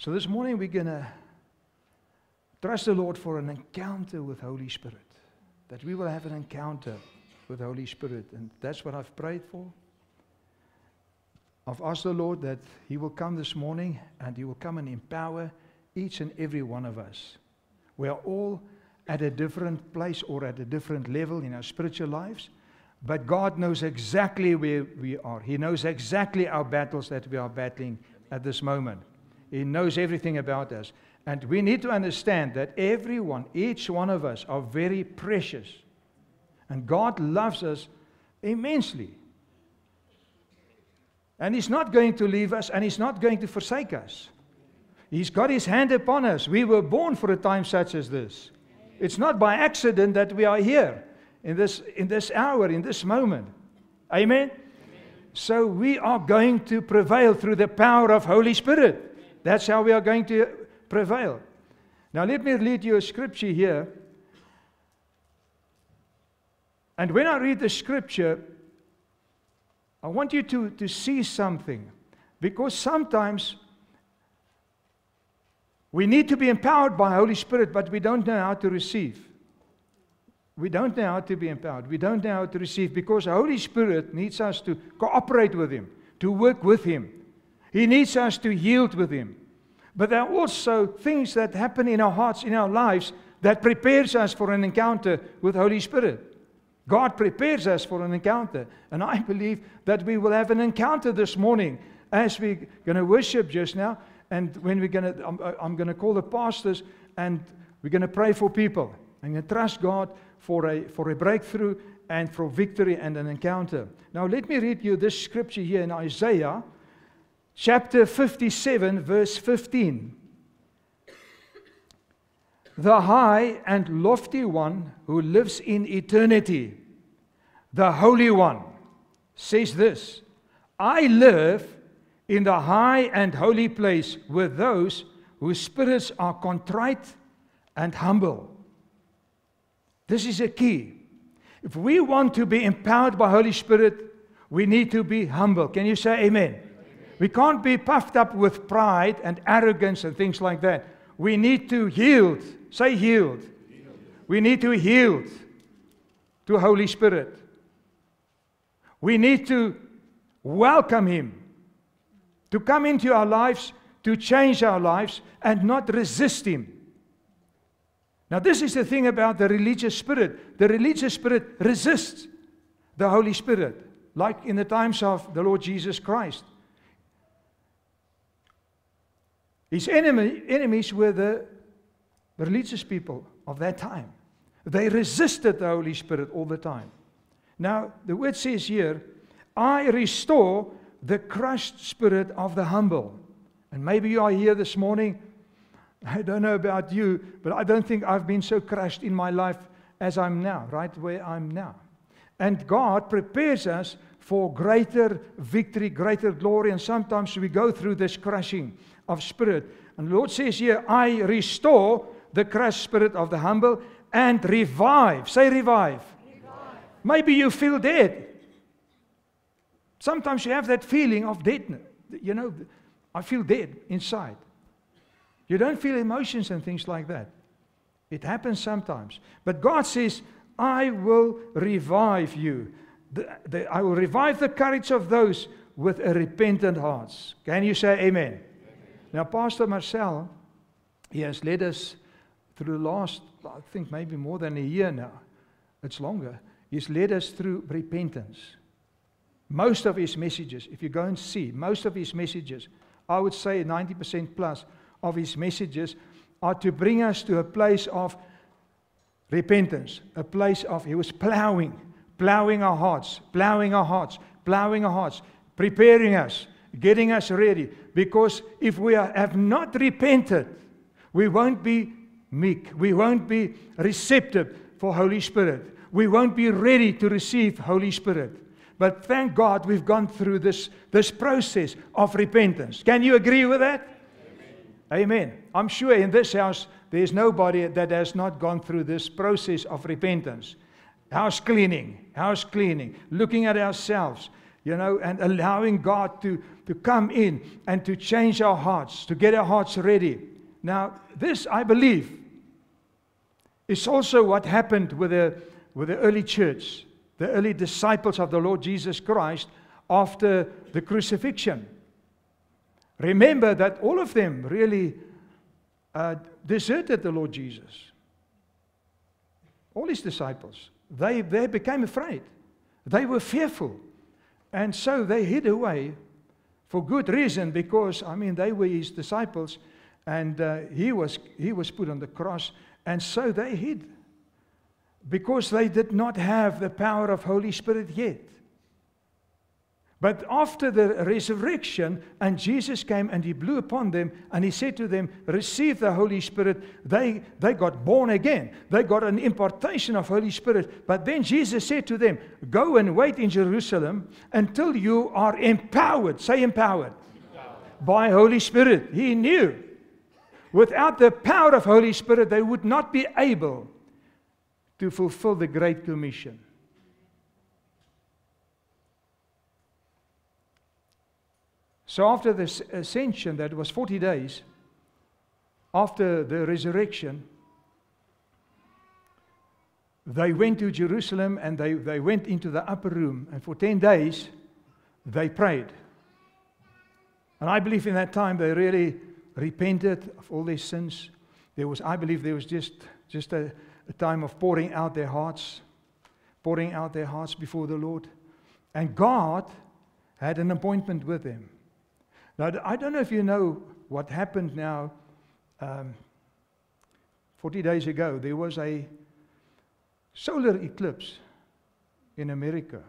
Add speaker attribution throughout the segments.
Speaker 1: So this morning we're going to trust the Lord for an encounter with Holy Spirit. That we will have an encounter with Holy Spirit. And that's what I've prayed for. I've asked the Lord that He will come this morning and He will come and empower each and every one of us. We are all at a different place or at a different level in our spiritual lives, but God knows exactly where we are. He knows exactly our battles that we are battling at this moment. He knows everything about us. And we need to understand that everyone, each one of us, are very precious. And God loves us immensely. And He's not going to leave us and He's not going to forsake us. He's got His hand upon us. We were born for a time such as this. It's not by accident that we are here in this, in this hour, in this moment. Amen? Amen? So we are going to prevail through the power of Holy Spirit. That's how we are going to prevail. Now, let me read you a scripture here. And when I read the scripture, I want you to, to see something. Because sometimes we need to be empowered by Holy Spirit, but we don't know how to receive. We don't know how to be empowered. We don't know how to receive because the Holy Spirit needs us to cooperate with Him, to work with Him. He needs us to yield with Him. But there are also things that happen in our hearts, in our lives, that prepares us for an encounter with Holy Spirit. God prepares us for an encounter. And I believe that we will have an encounter this morning as we're going to worship just now. And when we're going to, I'm, I'm going to call the pastors and we're going to pray for people. I'm going to trust God for a, for a breakthrough and for victory and an encounter. Now, let me read you this scripture here in Isaiah chapter 57, verse 15. The high and lofty one who lives in eternity, the Holy One, says this I live in the high and holy place with those whose spirits are contrite and humble. This is a key. If we want to be empowered by Holy Spirit, we need to be humble. Can you say amen? We can't be puffed up with pride and arrogance and things like that. We need to yield. Say yield. We need to yield to Holy Spirit. We need to welcome Him to come into our lives, to change our lives, and not resist Him. Now, this is the thing about the religious spirit. The religious spirit resists the Holy Spirit, like in the times of the Lord Jesus Christ. His enemy, enemies were the religious people of that time. They resisted the Holy Spirit all the time. Now, the word says here, I restore the crushed spirit of the humble. And maybe you are here this morning. I don't know about you, but I don't think I've been so crushed in my life as I'm now, right where I'm now. And God prepares us for greater victory, greater glory. And sometimes we go through this crushing of spirit. And the Lord says here, I restore the crushed spirit of the humble and revive. Say revive. revive. Maybe you feel dead. Sometimes you have that feeling of deadness. You know, I feel dead inside. You don't feel emotions and things like that. It happens sometimes. But God says, I will revive you. The, the, I will revive the courage of those with a repentant hearts. Can you say amen? Now, Pastor Marcel, he has led us through the last, I think maybe more than a year now. It's longer. He's led us through repentance. Most of his messages, if you go and see, most of his messages, I would say 90% plus of his messages are to bring us to a place of repentance, a place of, he was plowing, plowing our hearts, plowing our hearts, plowing our hearts, preparing us, getting us ready. Because if we are, have not repented, we won't be meek, we won't be receptive for Holy Spirit, we won't be ready to receive Holy Spirit. But thank God we've gone through this, this process of repentance. Can you agree with that? Amen. Amen. I'm sure in this house there's nobody that has not gone through this process of repentance. House cleaning, house cleaning, looking at ourselves, you know, and allowing God to, to come in and to change our hearts, to get our hearts ready. Now, this, I believe, is also what happened with the, with the early church, the early disciples of the Lord Jesus Christ after the crucifixion. Remember that all of them really uh, deserted the Lord Jesus. All his disciples. They, they became afraid. They were fearful. And so they hid away for good reason because, I mean, they were his disciples and uh, he, was, he was put on the cross. And so they hid because they did not have the power of Holy Spirit yet. But after the resurrection, and Jesus came and he blew upon them, and he said to them, Receive the Holy Spirit. They, they got born again. They got an impartation of Holy Spirit. But then Jesus said to them, Go and wait in Jerusalem until you are empowered. Say empowered. empowered. By Holy Spirit. He knew. Without the power of Holy Spirit, they would not be able to fulfill the Great Commission. So after the ascension, that was 40 days, after the resurrection, they went to Jerusalem and they, they went into the upper room. And for 10 days, they prayed. And I believe in that time they really repented of all their sins. There was, I believe there was just, just a, a time of pouring out their hearts, pouring out their hearts before the Lord. And God had an appointment with them. Now, I don't know if you know what happened now. Um, 40 days ago, there was a solar eclipse in America.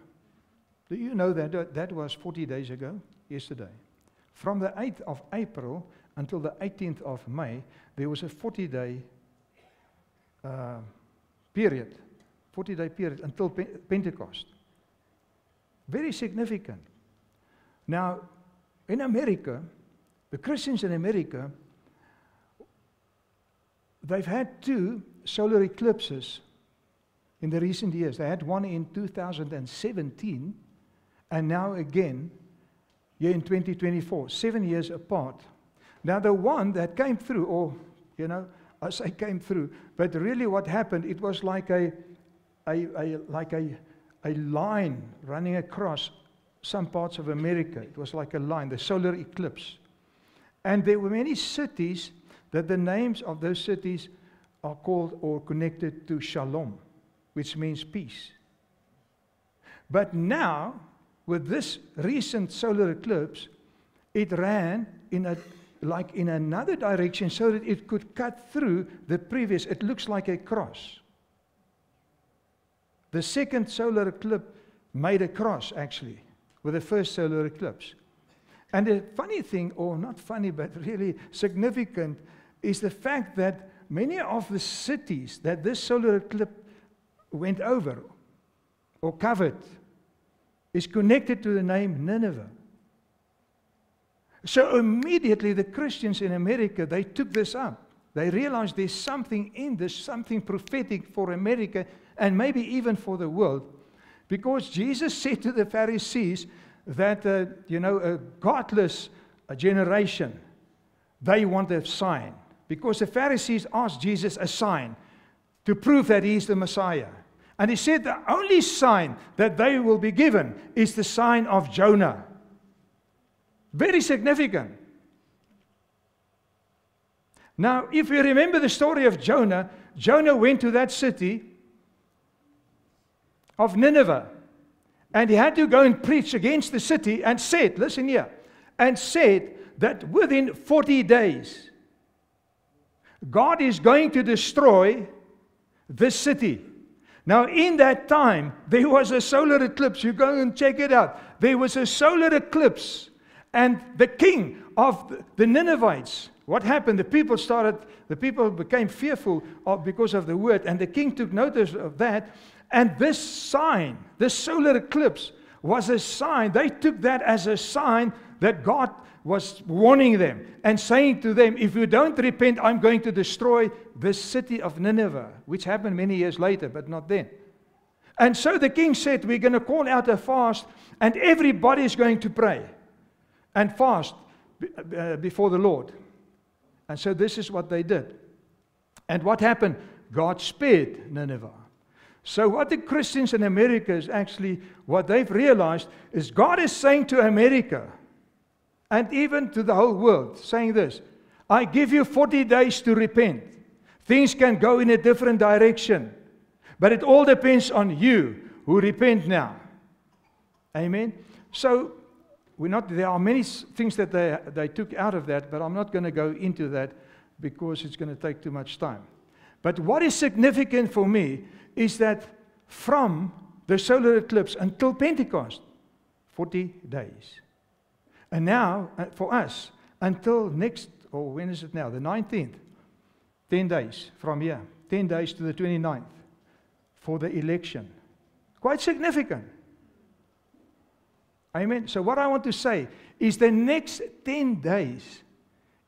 Speaker 1: Do you know that that was 40 days ago, yesterday? From the 8th of April until the 18th of May, there was a 40 day uh, period, 40 day period until Pentecost. Very significant. Now, in America, the Christians in America, they've had two solar eclipses in the recent years. They had one in 2017 and now again here in 2024, seven years apart. Now, the one that came through, or, you know, I say came through, but really what happened, it was like a, a, a like a, a line running across some parts of America. It was like a line, the solar eclipse. And there were many cities that the names of those cities are called or connected to shalom, which means peace. But now, with this recent solar eclipse, it ran in a like in another direction so that it could cut through the previous. It looks like a cross. The second solar eclipse made a cross, actually with the first solar eclipse. And the funny thing, or not funny, but really significant, is the fact that many of the cities that this solar eclipse went over or covered is connected to the name Nineveh. So immediately the Christians in America, they took this up. They realized there's something in this, something prophetic for America and maybe even for the world. Because Jesus said to the Pharisees that, uh, you know, a godless generation, they want a sign. Because the Pharisees asked Jesus a sign to prove that he's the Messiah. And he said the only sign that they will be given is the sign of Jonah. Very significant. Now, if you remember the story of Jonah, Jonah went to that city of Nineveh. And he had to go and preach against the city and said, listen here, and said that within 40 days, God is going to destroy this city. Now, in that time, there was a solar eclipse. You go and check it out. There was a solar eclipse, and the king of the Ninevites, what happened? The people started, the people became fearful of, because of the word, and the king took notice of that, and this sign, this solar eclipse, was a sign. They took that as a sign that God was warning them and saying to them, If you don't repent, I'm going to destroy the city of Nineveh, which happened many years later, but not then. And so the king said, We're going to call out a fast, and everybody is going to pray and fast uh, before the Lord. And so this is what they did. And what happened? God spared Nineveh. So, what the Christians in America is actually what they've realized is God is saying to America and even to the whole world, saying this I give you 40 days to repent. Things can go in a different direction, but it all depends on you who repent now. Amen. So, we're not, there are many things that they, they took out of that, but I'm not going to go into that because it's going to take too much time. But what is significant for me is that from the solar eclipse until Pentecost, 40 days. And now, uh, for us, until next, or when is it now? The 19th, 10 days from here, 10 days to the 29th for the election. Quite significant. Amen. So, what I want to say is the next 10 days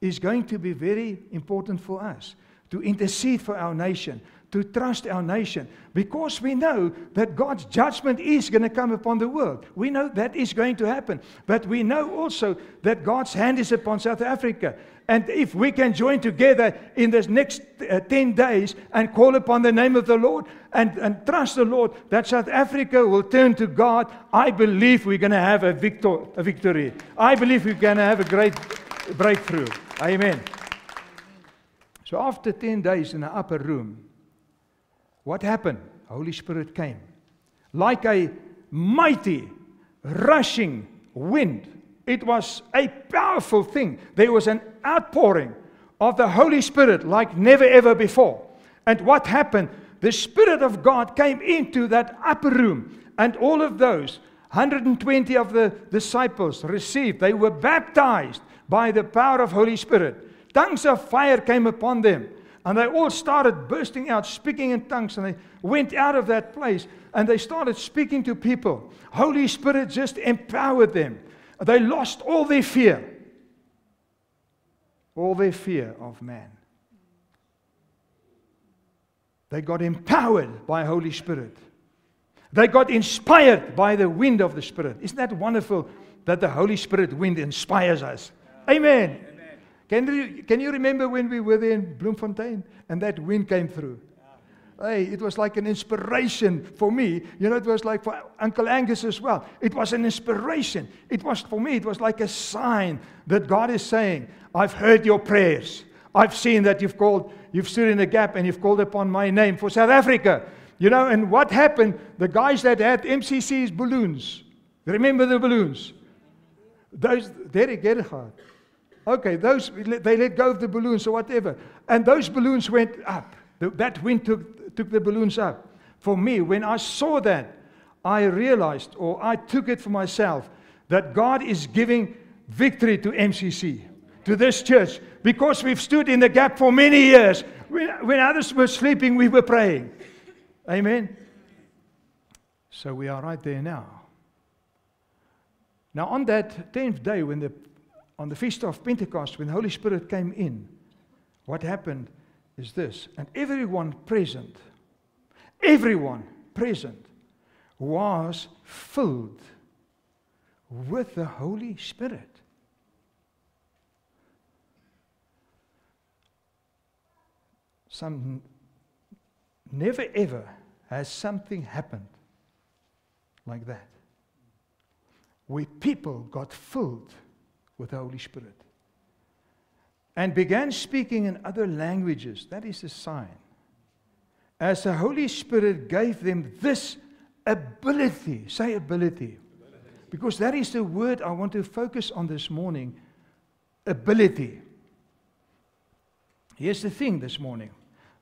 Speaker 1: is going to be very important for us to intercede for our nation, to trust our nation because we know that God's judgment is going to come upon the world. We know that is going to happen. But we know also that God's hand is upon South Africa. And if we can join together in this next uh, 10 days and call upon the name of the Lord and, and trust the Lord that South Africa will turn to God, I believe we're going to have a, victor, a victory. I believe we're going to have a great breakthrough. Amen. So after 10 days in the upper room, what happened? Holy Spirit came like a mighty rushing wind. It was a powerful thing. There was an outpouring of the Holy Spirit like never ever before. And what happened? The Spirit of God came into that upper room, and all of those 120 of the disciples received, they were baptized by the power of Holy Spirit. Tongues of fire came upon them. And they all started bursting out, speaking in tongues, and they went out of that place and they started speaking to people. Holy Spirit just empowered them. They lost all their fear, all their fear of man. They got empowered by Holy Spirit. They got inspired by the wind of the Spirit. Isn't that wonderful that the Holy Spirit wind inspires us? Amen. Can you, can you remember when we were there in Bloemfontein and that wind came through? Hey, it was like an inspiration for me. You know, it was like for Uncle Angus as well. It was an inspiration. It was for me, it was like a sign that God is saying, I've heard your prayers. I've seen that you've called, you've stood in the gap and you've called upon my name for South Africa. You know, and what happened? The guys that had MCC's balloons, remember the balloons? Those, Derek Gerhard, Okay, those they let go of the balloons or whatever, and those balloons went up. The, that wind took, took the balloons up. For me, when I saw that, I realized, or I took it for myself, that God is giving victory to MCC, to this church, because we've stood in the gap for many years. When, when others were sleeping, we were praying. Amen. So we are right there now. Now, on that 10th day, when the on the feast of Pentecost, when the Holy Spirit came in, what happened is this. And everyone present, everyone present was filled with the Holy Spirit. Some never ever has something happened like that. Where people got filled with the Holy Spirit and began speaking in other languages. That is a sign. As the Holy Spirit gave them this ability, say ability, because that is the word I want to focus on this morning ability. Here's the thing this morning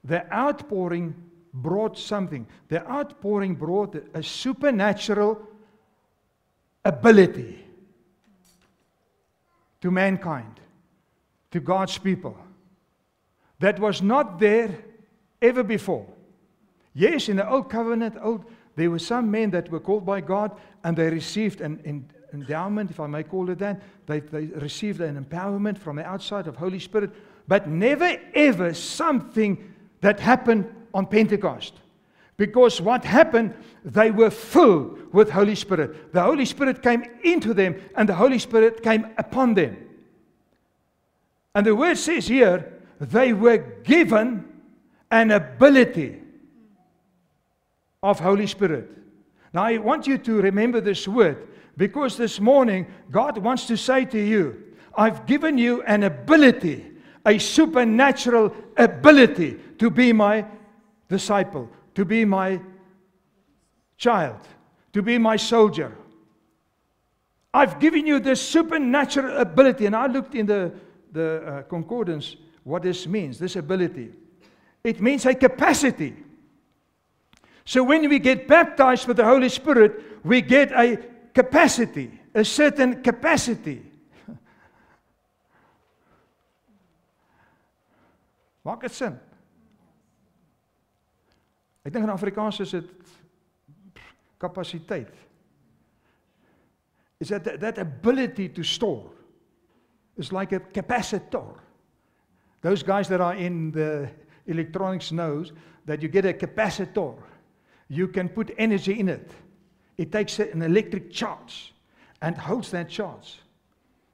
Speaker 1: the outpouring brought something, the outpouring brought a supernatural ability to mankind, to God's people, that was not there ever before. Yes, in the Old Covenant, old, there were some men that were called by God and they received an endowment, if I may call it that. They, they received an empowerment from the outside of Holy Spirit, but never ever something that happened on Pentecost. Because what happened, they were filled with Holy Spirit. The Holy Spirit came into them, and the Holy Spirit came upon them. And the word says here, they were given an ability of Holy Spirit. Now, I want you to remember this word because this morning God wants to say to you, I've given you an ability, a supernatural ability to be my disciple, to be my child, to be my soldier. I've given you this supernatural ability. And I looked in the, the uh, concordance what this means, this ability. It means a capacity. So when we get baptized with the Holy Spirit, we get a capacity, a certain capacity. Maak sin? Ek dink in Afrikaans is dit kapasiteit. Is that that ability to store is like a capacitor. Those guys that are in the electronics knows that you get a capacitor. You can put energy in it. It takes an electric charge and holds that charge.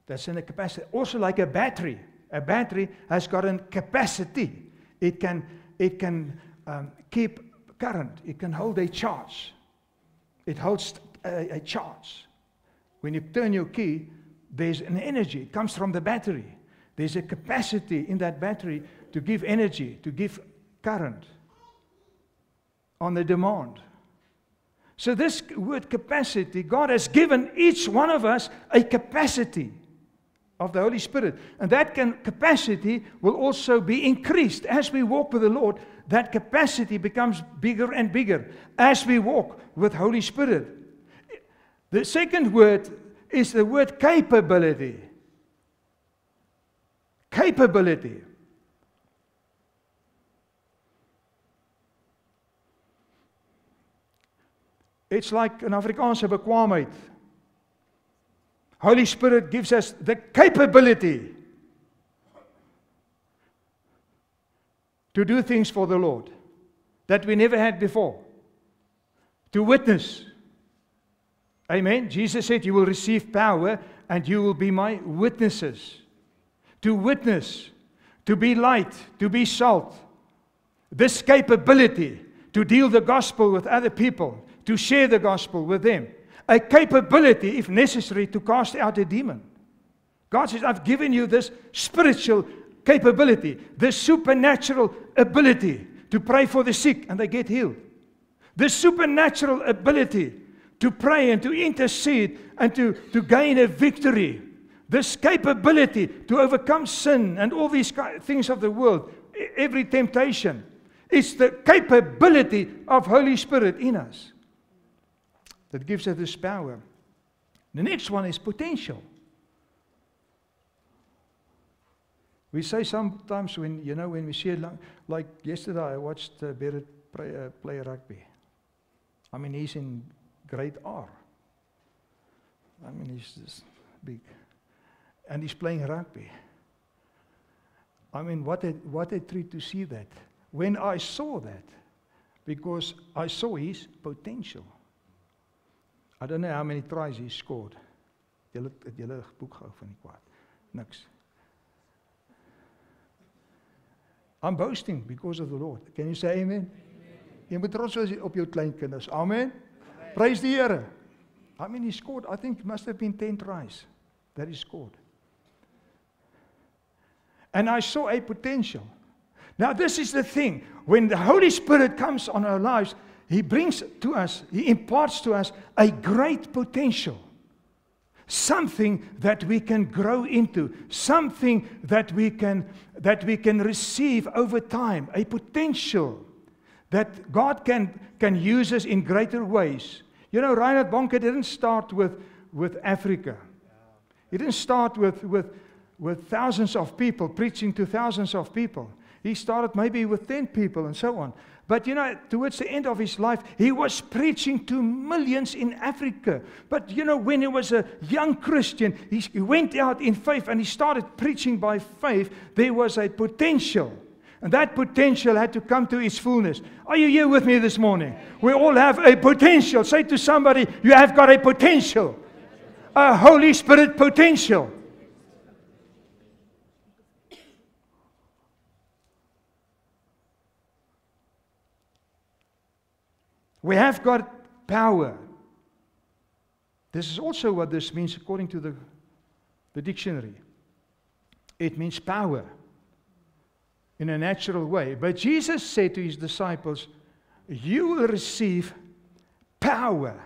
Speaker 1: That's in a capacity. Also like a battery. A battery has got a capacity. It can, it can um, keep current, it can hold a charge. It holds a, a charge. When you turn your key, there's an energy. It comes from the battery. There's a capacity in that battery to give energy, to give current on the demand. So, this word capacity, God has given each one of us a capacity of the Holy Spirit. And that can, capacity will also be increased as we walk with the Lord that capacity becomes bigger and bigger as we walk with Holy Spirit. The second word is the word capability. Capability. It's like an Afrikaanse bekwaamheid. Holy Spirit gives us the capability to do things for the Lord that we never had before, to witness. Amen. Jesus said, You will receive power and you will be my witnesses. To witness, to be light, to be salt. This capability to deal the gospel with other people, to share the gospel with them. A capability, if necessary, to cast out a demon. God says, I've given you this spiritual capability, the supernatural ability to pray for the sick and they get healed. The supernatural ability to pray and to intercede and to, to gain a victory. This capability to overcome sin and all these things of the world, every temptation. It's the capability of Holy Spirit in us that gives us this power. The next one is potential. We say sometimes when, you know, when we see it, like yesterday, I watched uh, Barrett play, uh, play rugby. I mean, he's in grade R. I mean, he's this big. And he's playing rugby. I mean, what a, what a treat to see that. When I saw that, because I saw his potential. I don't know how many tries he scored. Julle het julle boek gehou van die kwaad. Niks. I'm boasting because of the Lord. Can you say amen? Jy moet trots wees op jou kleinkinders. Amen. amen. Prys die Here. I mean he scored I think must have been 10 tries that he scored. And I saw a potential. Now this is the thing. When the Holy Spirit comes on our lives, he brings to us, he imparts to us a great potential something that we can grow into, something that we can, that we can receive over time, a potential that God can, can use us in greater ways. You know, Reinhard Bonnke didn't start with, with Africa. He didn't start with, with, with thousands of people, preaching to thousands of people. He started maybe with 10 people and so on. But you know, towards the end of his life, he was preaching to millions in Africa. But you know, when he was a young Christian, he went out in faith and he started preaching by faith. There was a potential And that potential had to come to its fullness. Are you here with me this morning? We all have a potential. Say to somebody, You have got a potential, a Holy Spirit potential. We have got power. This is also what this means according to the, the dictionary. It means power in a natural way. But Jesus said to his disciples, You will receive power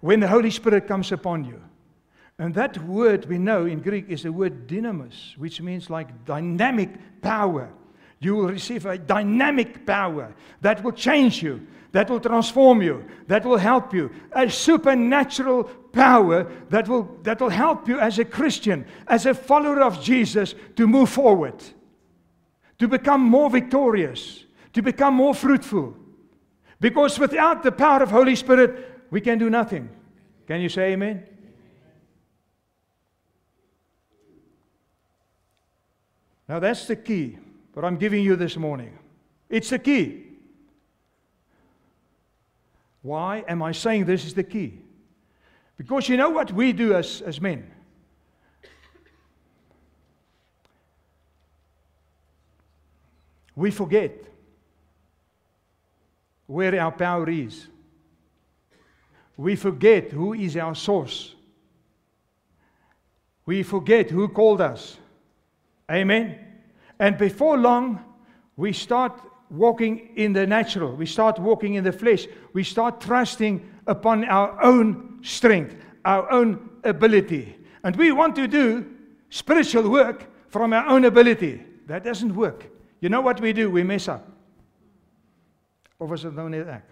Speaker 1: when the Holy Spirit comes upon you. And that word we know in Greek is the word dynamis, which means like dynamic power. You will receive a dynamic power that will change you, that will transform you, that will help you. A supernatural power that will, that will help you as a Christian, as a follower of Jesus, to move forward, to become more victorious, to become more fruitful. Because without the power of Holy Spirit, we can do nothing. Can you say amen? Now that's the key, what I'm giving you this morning. It's the key. Why am I saying this is the key? Because you know what we do as, as men? We forget where our power is. We forget who is our source. We forget who called us. Amen. And before long, we start walking in the natural. We start walking in the flesh. We start trusting upon our own strength, our own ability. And we want to do spiritual work from our own ability. That doesn't work. You know what we do? We mess up. Of was it nou net?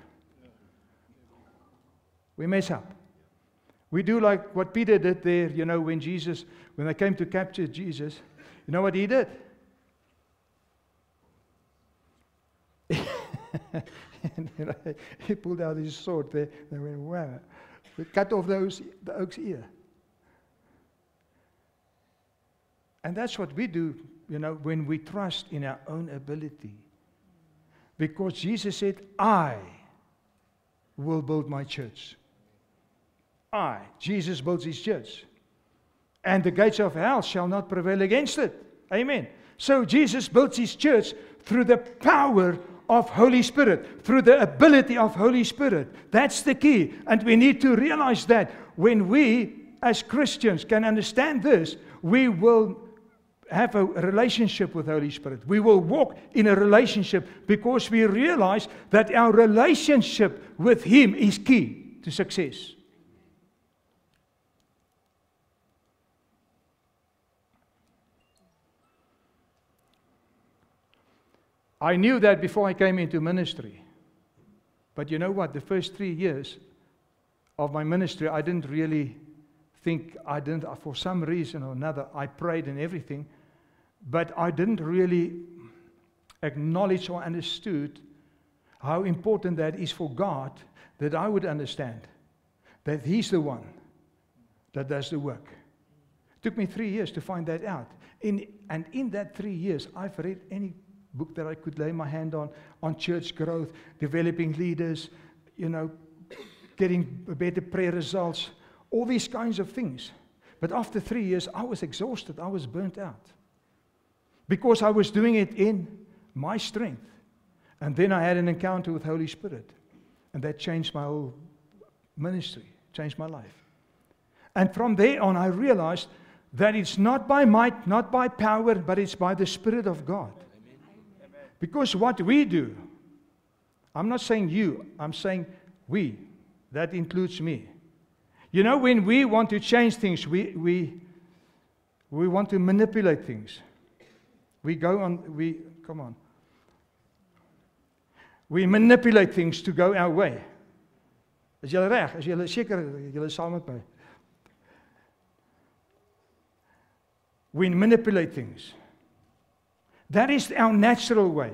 Speaker 1: We mess up. We do like what Peter did there, you know, when Jesus, when they came to capture Jesus. You know what he did? and he pulled out his sword there and went, wow. We cut off those, the oak's ear. And that's what we do, you know, when we trust in our own ability. Because Jesus said, I will build my church. I, Jesus builds his church. And the gates of hell shall not prevail against it. Amen. So Jesus builds his church through the power of Holy Spirit, through the ability of Holy Spirit. That's the key. And we need to realize that when we, as Christians, can understand this, we will have a relationship with Holy Spirit. We will walk in a relationship because we realize that our relationship with Him is key to success. I knew that before I came into ministry. But you know what? The first three years of my ministry, I didn't really think, I didn't, uh, for some reason or another, I prayed and everything, but I didn't really acknowledge or understood how important that is for God that I would understand that He's the one that does the work. It took me three years to find that out. In, and in that three years, I've read any book that I could lay my hand on, on church growth, developing leaders, you know, getting better prayer results, all these kinds of things. But after three years, I was exhausted. I was burnt out. Because I was doing it in my strength. And then I had an encounter with Holy Spirit. And that changed my whole ministry, changed my life. And from there on, I realized that it's not by might, not by power, but it's by the Spirit of God. Because what we do, I'm not saying you, I'm saying we. That includes me. You know, when we want to change things, we, we, we want to manipulate things. We go on, we, come on. We manipulate things to go our way. Is julle reg? Is julle seker julle saam met my? We manipulate things. That is our natural way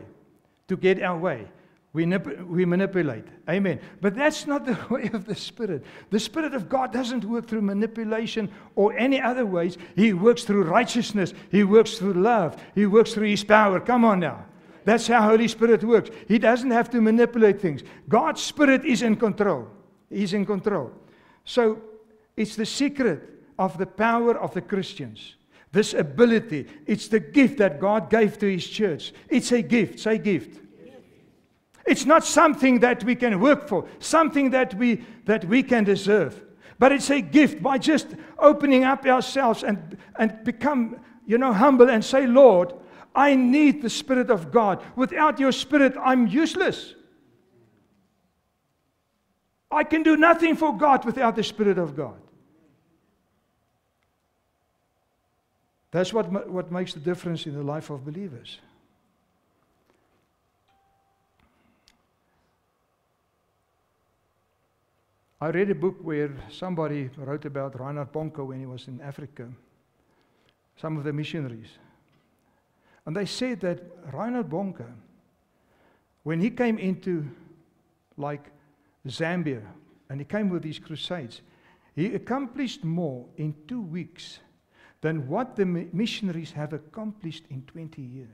Speaker 1: to get our way. We, nip- we manipulate. Amen. But that's not the way of the Spirit. The Spirit of God doesn't work through manipulation or any other ways. He works through righteousness. He works through love. He works through His power. Come on now. That's how Holy Spirit works. He doesn't have to manipulate things. God's Spirit is in control. He's in control. So it's the secret of the power of the Christians. This ability, it's the gift that God gave to His church. It's a gift. Say gift. It's not something that we can work for, something that we, that we can deserve. But it's a gift by just opening up ourselves and, and become, you know, humble and say, Lord, I need the Spirit of God. Without your Spirit, I'm useless. I can do nothing for God without the Spirit of God. That's what, what makes the difference in the life of believers. I read a book where somebody wrote about Reinhard Bonnke when he was in Africa, some of the missionaries. And they said that Reinhard Bonnke, when he came into like Zambia and he came with these crusades, he accomplished more in two weeks than what the missionaries have accomplished in 20 years.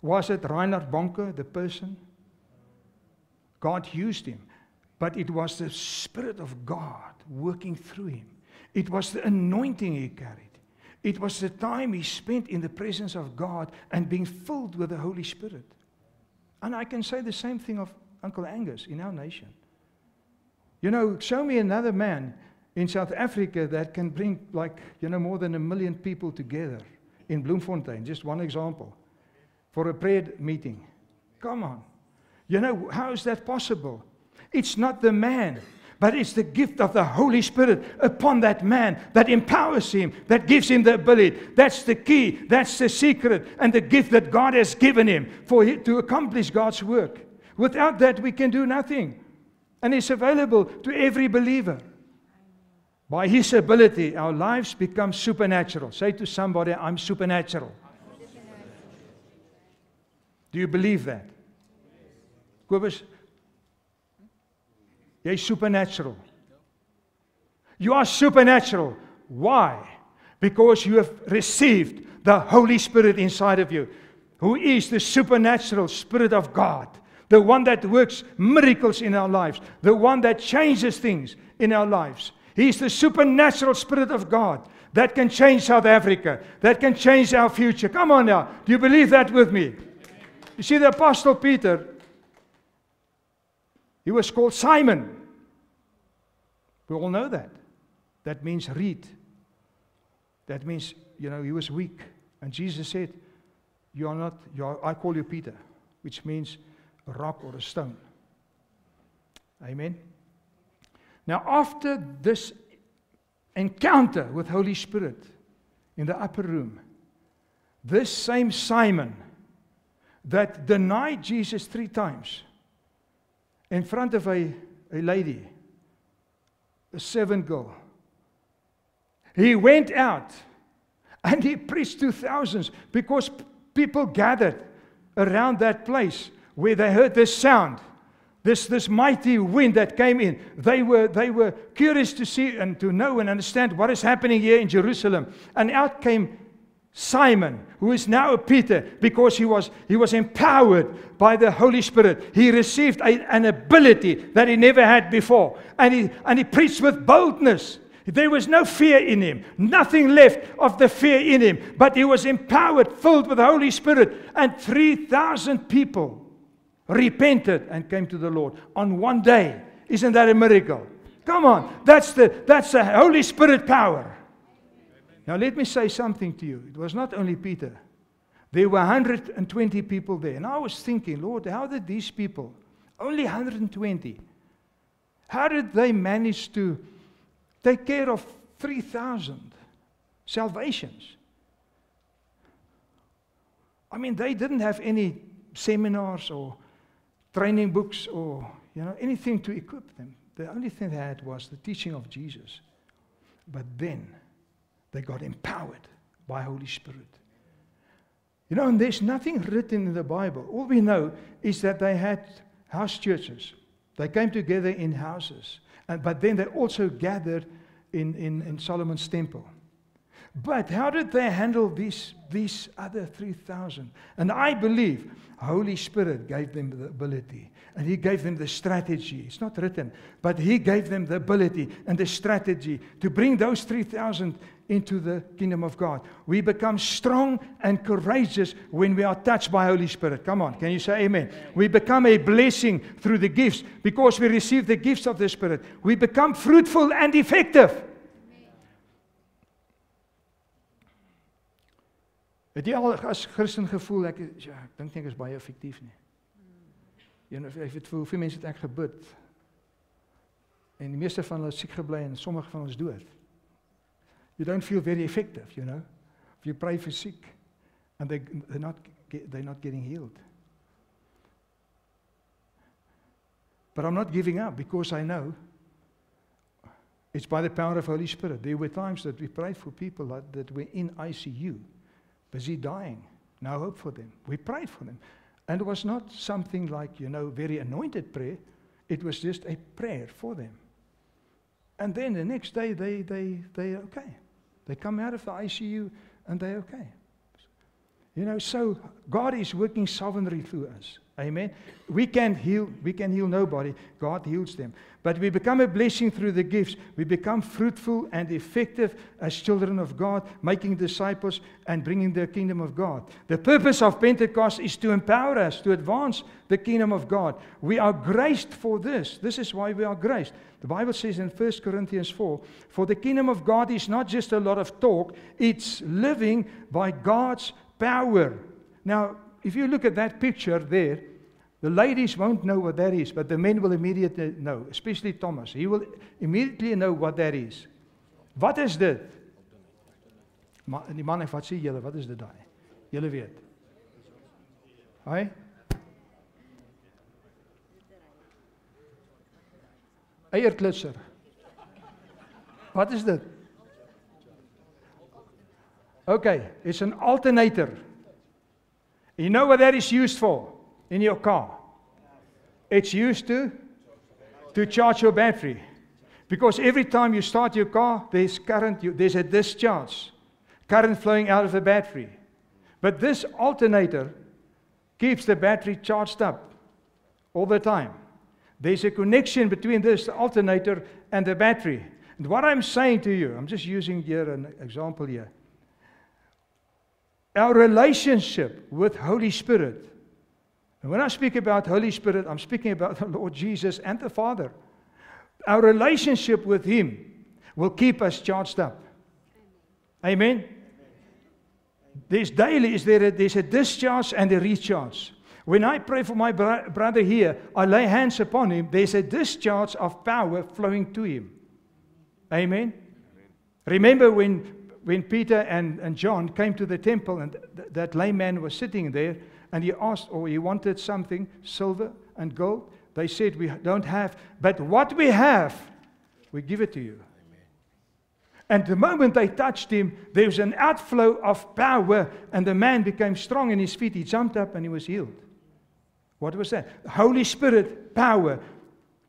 Speaker 1: Was it Reinhard Bonnke, the person? God used him, but it was the Spirit of God working through him. It was the anointing he carried. It was the time he spent in the presence of God and being filled with the Holy Spirit. And I can say the same thing of Uncle Angus in our nation. You know, show me another man in South Africa that can bring, like, you know, more than a million people together in Bloemfontein. Just one example for a prayer meeting. Come on. You know, how is that possible? It's not the man, but it's the gift of the Holy Spirit upon that man that empowers him, that gives him the ability. That's the key, that's the secret, and the gift that God has given him for him to accomplish God's work. Without that, we can do nothing. And it's available to every believer. By his ability, our lives become supernatural. Say to somebody, I'm supernatural. Do you believe that? Kobus, jy's supernatural. You are supernatural. Why? Because you have received the Holy Spirit inside of you, who is the supernatural Spirit of God, the one that works miracles in our lives, the one that changes things in our lives. He's the supernatural Spirit of God that can change South Africa, that can change our future. Come on now. Do you believe that with me? You see, the Apostle Peter, he was called Simon. We all know that. That means reed. That means, you know, he was weak. And Jesus said, You are not, you are, I call you Peter, which means rock or a stone. Amen. Now, after this encounter with Holy Spirit in the upper room, this same Simon that denied Jesus three times in front of a, a lady, a servant girl. He went out and he preached to thousands because people gathered around that place where they heard this sound. This, this mighty wind that came in, they were, they were curious to see and to know and understand what is happening here in Jerusalem. And out came Simon, who is now a Peter, because he was, he was empowered by the Holy Spirit. He received a, an ability that he never had before. And he, and he preached with boldness. There was no fear in him, nothing left of the fear in him, but he was empowered, filled with the Holy Spirit. And 3,000 people repented and came to the Lord on one day. Isn't that a miracle? Come on, that's the, that's the Holy Spirit power. Now, let me say something to you. It was not only Peter, there were 120 people there. And I was thinking, Lord, how did these people, only 120, how did they manage to take care of 3,000 salvations? I mean, they didn't have any seminars or training books or you know anything to equip them. The only thing they had was the teaching of Jesus. But then they got empowered by Holy Spirit. You know, and there's nothing written in the Bible. All we know is that they had house churches. They came together in houses. And, but then they also gathered in, in, in Solomon's temple. But how did they handle these, these other 3,000? And I believe Holy Spirit gave them the ability and He gave them the strategy. It's not written, but He gave them the ability and the strategy to bring those 3,000 into the kingdom of God. We become strong and courageous when we are touched by Holy Spirit. Come on, can you say amen? amen? We become a blessing through the gifts because we receive the gifts of the Spirit. We become fruitful and effective. Het jy al as Christen gevoel ek ja, ek dink nie ek is baie effektief nie. Jy nou ek weet vir hoeveel mense het ek gebid. En die meeste van hulle siek gebly en sommige van ons dood. You don't feel very effective, you know. If you pray for sick and they they're not they're not getting healed. But I'm not giving up because I know it's by the power of Holy Spirit. There were times that we prayed for people that, that were in ICU busy dying. No hope for them. We prayed for them. And it was not something like, you know, very anointed prayer. It was just a prayer for them. And then the next day, they, they, they're okay. They come out of the ICU and they're okay. You know, so God is working sovereignly through us. Amen. We can't heal, we can heal nobody. God heals them. But we become a blessing through the gifts. We become fruitful and effective as children of God, making disciples and bringing the kingdom of God. The purpose of Pentecost is to empower us to advance the kingdom of God. We are graced for this. This is why we are graced. The Bible says in 1 Corinthians 4 For the kingdom of God is not just a lot of talk, it's living by God's power. Now, if you look at that picture there, the ladies won't know what that is, but the men will immediately know, especially Thomas. He will immediately know what that is. Wat is dit? Ma, die manne wat sê julle, wat is dit daai? Julle weet. Haai? Eierklitser. Wat is dit? Okay, it's an alternator. You know what that is used for in your car? It's used to to charge your battery. Because every time you start your car, there's current, there's a discharge, current flowing out of the battery. But this alternator keeps the battery charged up all the time. There's a connection between this alternator and the battery. And what I'm saying to you, I'm just using here an example here. Our relationship with Holy Spirit. And when I speak about Holy Spirit, I'm speaking about the Lord Jesus and the Father. Our relationship with Him will keep us charged up. Amen. There's daily is there a, there's a discharge and a recharge. When I pray for my bro- brother here, I lay hands upon him. There's a discharge of power flowing to him. Amen. Amen. Remember when when Peter and, and John came to the temple and th- that lame man was sitting there and he asked or he wanted something, silver and gold, they said, We don't have, but what we have, we give it to you. And the moment they touched him, there was an outflow of power, and the man became strong in his feet. He jumped up and he was healed. What was that? The Holy Spirit power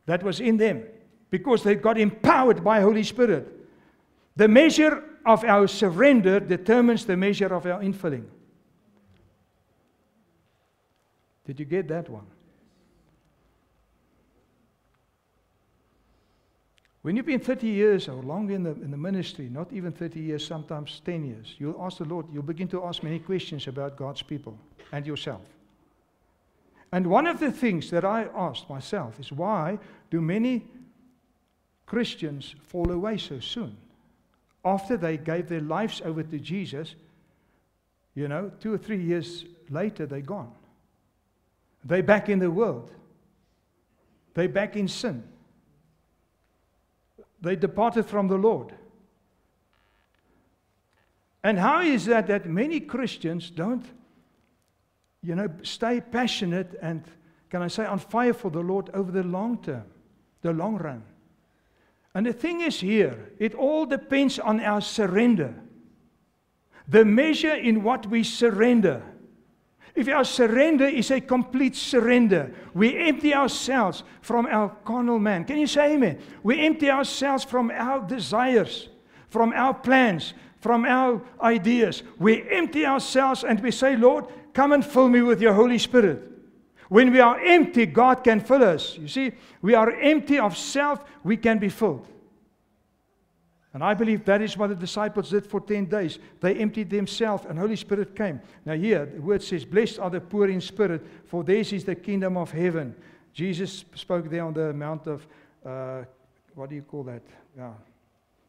Speaker 1: that was in them because they got empowered by Holy Spirit. The measure of our surrender determines the measure of our infilling. Did you get that one? When you've been 30 years or longer in the, in the ministry, not even 30 years, sometimes 10 years, you'll ask the Lord, you'll begin to ask many questions about God's people and yourself. And one of the things that I asked myself is why do many Christians fall away so soon? After they gave their lives over to Jesus, you know, two or three years later, they're gone. They're back in the world. They're back in sin. They departed from the Lord. And how is that that many Christians don't, you know, stay passionate and, can I say, on fire for the Lord over the long term, the long run? And the thing is here, it all depends on our surrender. The measure in what we surrender. If our surrender is a complete surrender, we empty ourselves from our carnal man. Can you say amen? We empty ourselves from our desires, from our plans, from our ideas. We empty ourselves and we say, Lord, come and fill me with your Holy Spirit. When we are empty, God can fill us. You see, we are empty of self, we can be filled. And I believe that is what the disciples did for 10 days. They emptied themselves and Holy Spirit came. Now, here, the word says, Blessed are the poor in spirit, for theirs is the kingdom of heaven. Jesus spoke there on the Mount of, uh, what do you call that? Yeah,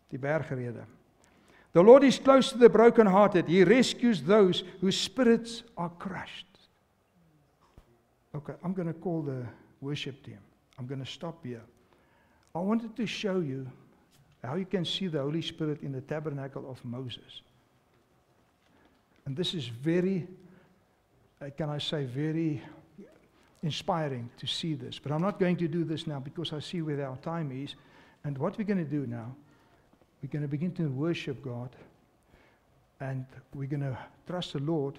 Speaker 1: the Bergrede. The Lord is close to the brokenhearted. He rescues those whose spirits are crushed. Okay, I'm going to call the worship team. I'm going to stop here. I wanted to show you how you can see the Holy Spirit in the tabernacle of Moses. And this is very, uh, can I say, very inspiring to see this. But I'm not going to do this now because I see where our time is. And what we're going to do now, we're going to begin to worship God. And we're going to trust the Lord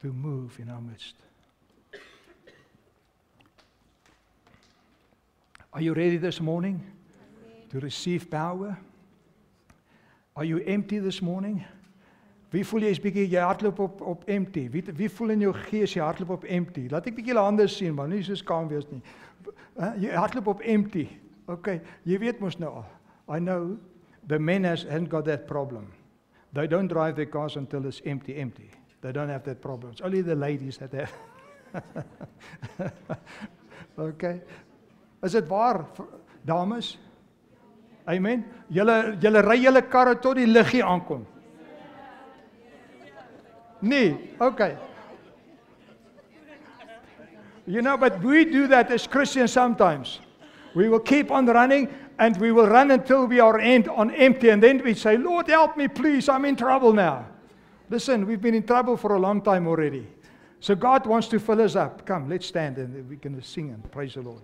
Speaker 1: to move in our midst. Are you ready this morning? to receive power? Are you empty this morning? Wie voel jy is bietjie jy hardloop op op empty? Wie wie voel in jou gees jy hardloop op empty? Laat ek bietjie julle hande sien, maar nie so skaam wees nie. Jy hardloop op empty. Okay, jy weet mos nou. I know the men has hasn't got that problem. They don't drive their cars until it's empty empty. They don't have that problem. It's only the ladies that have. okay. Is dit waar dames? Amen. Julle julle ry julle karre tot die liggie aankom. Nee, okay. You know, but we do that as Christians sometimes. We will keep on running and we will run until we are end on empty and then we say, "Lord, help me please. I'm in trouble now." Listen, we've been in trouble for a long time already. So God wants to fill us up. Come, let's stand and we're going to sing and praise the Lord.